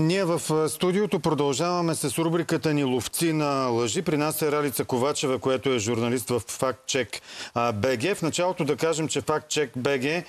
Ние в студиото продължаваме с рубриката ни Ловци на лъжи. При нас е Ралица Ковачева, която е журналист в FactCheck BG. В началото да кажем, че FactCheck BG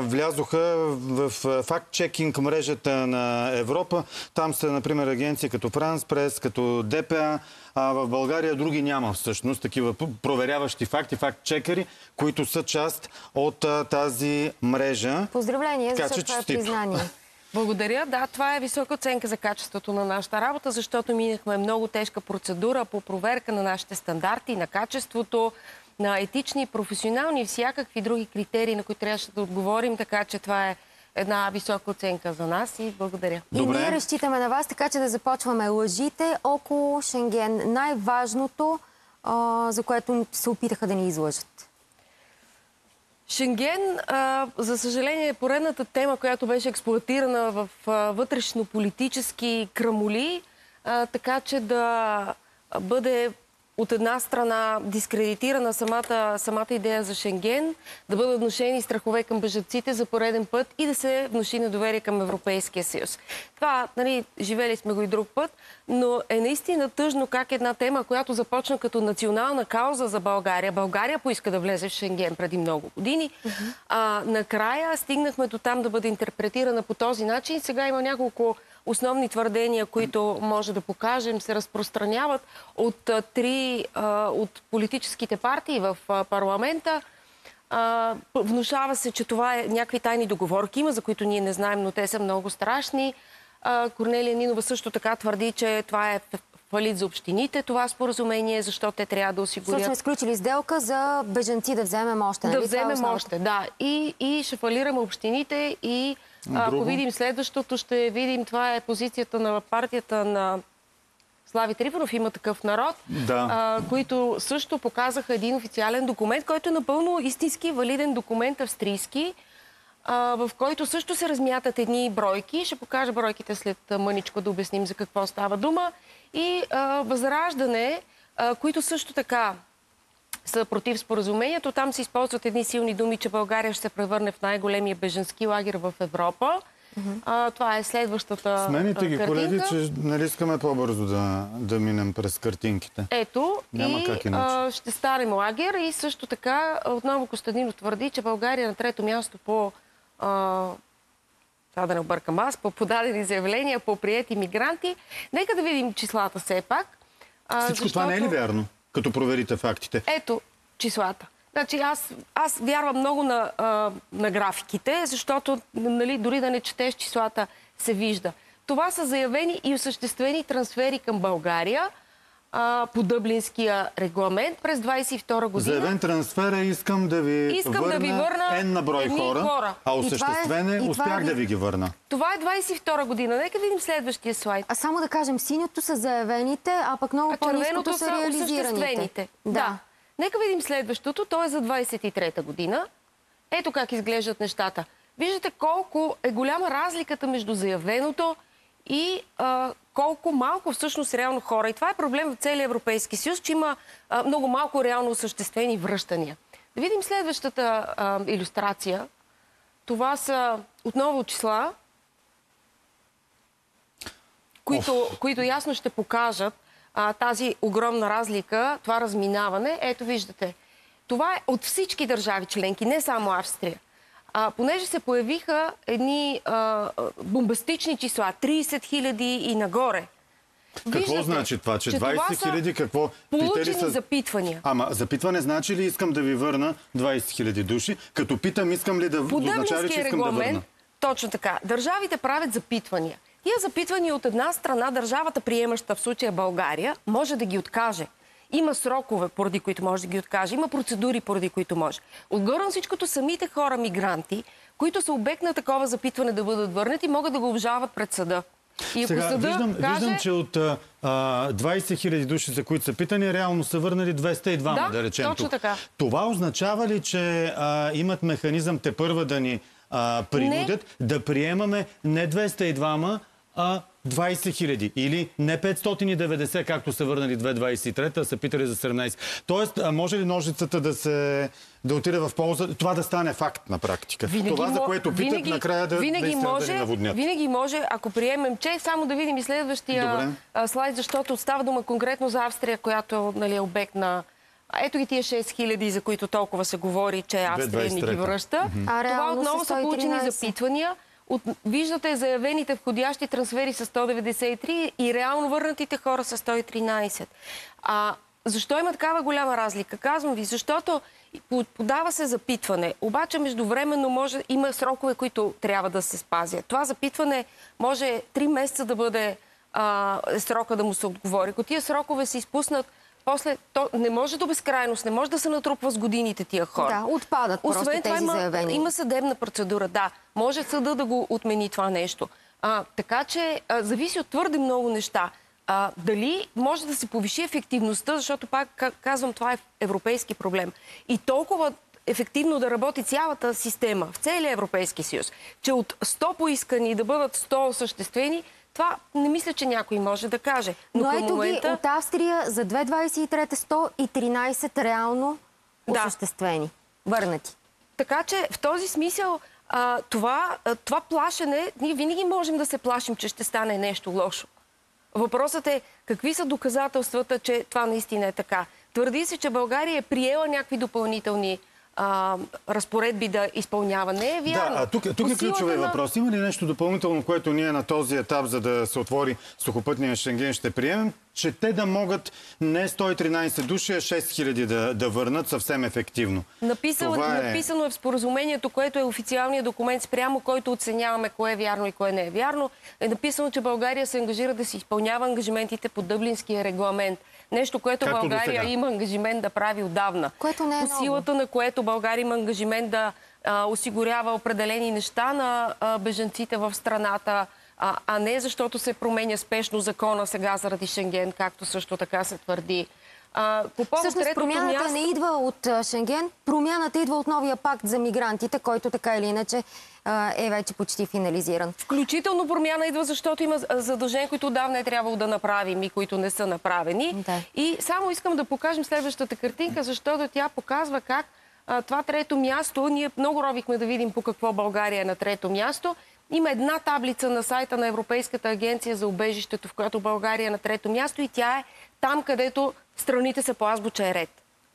влязоха в фактчекинг мрежата на Европа. Там са, например, агенции като France Press, като ДПА. А в България други няма всъщност такива проверяващи факти, факт-чекери, които са част от тази мрежа. Поздравление за това признание. Благодаря. Да, това е висока оценка за качеството на нашата работа, защото минахме много тежка процедура по проверка на нашите стандарти, на качеството, на етични, професионални и всякакви други критерии, на които трябваше да отговорим, така че това е една висока оценка за нас и благодаря. Добре. И ние разчитаме на вас, така че да започваме лъжите около Шенген. Най-важното, за което се опитаха да ни излъжат. Шенген, за съжаление, е поредната тема, която беше експлуатирана в вътрешно-политически крамоли, така че да бъде от една страна дискредитирана самата, самата идея за Шенген, да бъдат внушени страхове към бежанците за пореден път и да се внуши недоверие към Европейския съюз. Това, нали, живели сме го и друг път, но е наистина тъжно как една тема, която започна като национална кауза за България, България поиска да влезе в Шенген преди много години, uh -huh. а, накрая стигнахме до там да бъде интерпретирана по този начин. Сега има няколко основни твърдения, които може да покажем, се разпространяват от три от политическите партии в парламента. Внушава се, че това е някакви тайни договорки има, за които ние не знаем, но те са много страшни. Корнелия Нинова също така твърди, че това е фалит за общините това споразумение, защото те трябва да осигурят... Също сме сключили сделка за беженци да вземем още. Да нали? вземем още, да. И, и ще фалираме общините и ако видим следващото, ще видим, това е позицията на партията на Слави Трифонов, има такъв народ, да. а, които също показаха един официален документ, който е напълно истински валиден документ австрийски, а, в който също се размятат едни бройки. Ще покажа бройките след мъничко да обясним за какво става дума. И а, Възраждане, а, които също така са против споразумението. Там се използват едни силни думи, че България ще се превърне в най-големия беженски лагер в Европа. А, това е следващата Смените ги, колеги, че нали искаме по-бързо да, да минем през картинките. Ето, Няма и как а, ще станем лагер и също така отново Костадинов твърди, че България е на трето място по а, това да не объркам аз, по подадени заявления, по приети мигранти. Нека да видим числата все пак. А, Всичко защото... това не е ли вярно? Като проверите фактите? Ето числата. Значи аз, аз вярвам много на, а, на графиките, защото нали, дори да не четеш числата, се вижда. Това са заявени и осъществени трансфери към България а, по Дъблинския регламент през 22 година. Заявен трансфер е искам да ви искам върна, да ви върна N на брой хора, хора, а осъществен е, успях е... да ви ги върна. Това е 22 година. Нека видим следващия слайд. А само да кажем, синьото са заявените, а пък много по-низкото са, реализираните. Да. да. Нека видим следващото. То е за 23-та година. Ето как изглеждат нещата. Виждате колко е голяма разликата между заявеното и а, колко малко всъщност реално хора. И това е проблем в целия Европейски съюз, че има а, много малко реално осъществени връщания. Да видим следващата а, иллюстрация. Това са отново числа, които, които ясно ще покажат а, тази огромна разлика, това разминаване. Ето виждате. Това е от всички държави членки, не само Австрия. А, понеже се появиха едни а, бомбастични числа, 30 хиляди и нагоре. Какво Виждате, значи това? Че, че 20 хиляди какво? Получени са... запитвания. Ама запитване значи ли искам да ви върна 20 хиляди души? Като питам искам ли да означава че искам да върна? Точно така. Държавите правят запитвания. Тия запитвания от една страна държавата, приемаща в случая България, може да ги откаже. Има срокове, поради които може да ги откаже. Има процедури, поради които може. Отгоре на всичкото самите хора, мигранти, които са обект на такова запитване да бъдат върнати, могат да го обжават пред съда. И Сега, съда виждам, каже... виждам, че от а, 20 000 души, за които са питани, реално са върнали 202, да, да речем точно тук. така. Това означава ли, че а, имат механизъм те първа да ни а, принудят не. да приемаме не 202, а 20 хиляди. Или не 590, както са върнали 2023, а са питали за 17. Тоест, може ли ножицата да се да отиде в полза, това да стане факт на практика. това, за което питат, накрая да, винаги наистина може, да наводнят. Винаги може, ако приемем, че само да видим и следващия Добре. слайд, защото става дума конкретно за Австрия, която нали, е обект на... Ето ги тия 6 хиляди, за които толкова се говори, че Австрия ни ги 2023. връща. А Това отново са получени 113. запитвания. От, виждате заявените входящи трансфери са 193 и реално върнатите хора са 113. А, защо има такава голяма разлика? Казвам ви, защото по- подава се запитване, обаче междувременно може, има срокове, които трябва да се спазят. Това запитване може 3 месеца да бъде а, срока да му се отговори. Ако тия срокове се изпуснат, после то не може до безкрайност, не може да се натрупва с годините тия хора. Да, отпадат просто Освен това тези има, има съдебна процедура, да. Може съда да го отмени това нещо. А, така че а, зависи от твърде много неща. А, дали може да се повиши ефективността, защото пак ка- казвам, това е европейски проблем. И толкова ефективно да работи цялата система в целия Европейски съюз, че от 100 поискани да бъдат 100 осъществени, това не мисля, че някой може да каже. Но, към ето момента... ги от Австрия за 2023 113 реално Да. осъществени. Върнати. Така че в този смисъл а, това, а, това плашене, ние винаги можем да се плашим, че ще стане нещо лошо. Въпросът е какви са доказателствата, че това наистина е така. Твърди се, че България е приела някакви допълнителни а, разпоредби да изпълнява. Не е вярно. Да, а тук, тук е ключовия на- въпрос. Има ли нещо допълнително, което ние на този етап, за да се отвори сухопътния Шенген, ще приемем, че те да могат не 113 души, а 6000 да, да върнат съвсем ефективно? Написано, Това е- написано е в споразумението, което е официалният документ, спрямо който оценяваме кое е вярно и кое не е вярно. Е написано, че България се ангажира да си изпълнява ангажиментите по Дъблинския регламент. Нещо, което Както България има ангажимент да прави отдавна. Което не е по много. силата на което България има ангажимент да а, осигурява определени неща на а, бежанците в страната, а, а не защото се променя спешно закона сега заради Шенген, както също така се твърди. А, по повод Всъщност промяната място... не идва от Шенген, промяната идва от новия пакт за мигрантите, който така или иначе е вече почти финализиран. Включително промяна идва, защото има задължения, които отдавна е трябвало да направим и които не са направени. Да. И само искам да покажем следващата картинка, защото тя показва как а, това трето място, ние много ровихме да видим по какво България е на трето място. Има една таблица на сайта на Европейската агенция за убежището, в която България е на трето място и тя е там, където страните са по азбучен ред.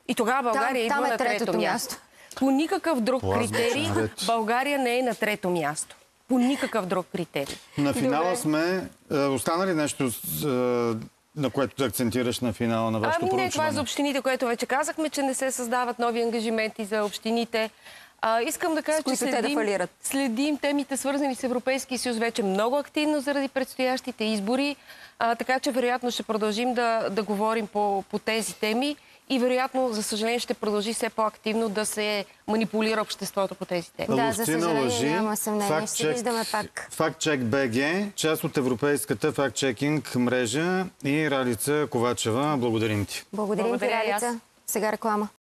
И тогава България там идва е на трето третото място. място. По никакъв друг По критерий ред. България не е на трето място. По никакъв друг критерий. На финала Добре. сме. Е, Остана ли нещо, с, е, на което да акцентираш на финала на вашето Ами не, това е проучване? за общините, което вече казахме, че не се създават нови ангажименти за общините. А, искам да кажа, че те да следим, следим темите, свързани с Европейския съюз, вече много активно заради предстоящите избори. А, така че, вероятно, ще продължим да, да говорим по, по тези теми и, вероятно, за съжаление, ще продължи все по-активно да се манипулира обществото по тези теми. Да, за съжаление, лъжи, няма съмнение. Ще факт-чек- виждаме пак. Фактчек БГ, част от европейската фактчекинг мрежа и Ралица Ковачева. Благодарим ти. Благодарим ти, Благодаря и аз. Ралица. Сега реклама.